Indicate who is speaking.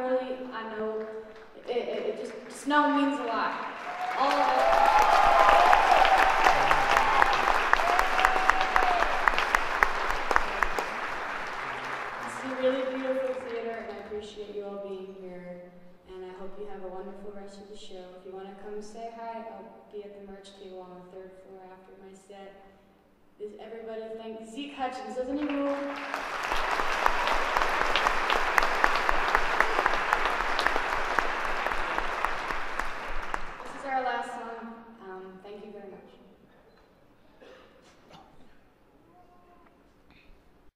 Speaker 1: really,
Speaker 2: I know,
Speaker 3: it,
Speaker 2: it, it just, snow means a
Speaker 3: lot. All
Speaker 2: of
Speaker 3: it.
Speaker 4: It's a really
Speaker 2: beautiful theater, and I appreciate you all being here. And I hope you have a wonderful rest of the show. If you want to come say hi,
Speaker 3: I'll be at
Speaker 2: the merch table on the third floor after my
Speaker 3: set. Is
Speaker 2: everybody thank Zeke Hutchins, doesn't he rule?